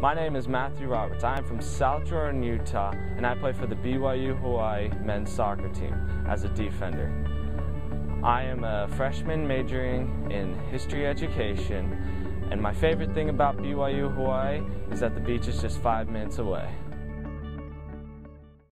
My name is Matthew Roberts. I am from South Jordan, Utah, and I play for the BYU Hawaii men's soccer team as a defender. I am a freshman majoring in history education, and my favorite thing about BYU Hawaii is that the beach is just five minutes away.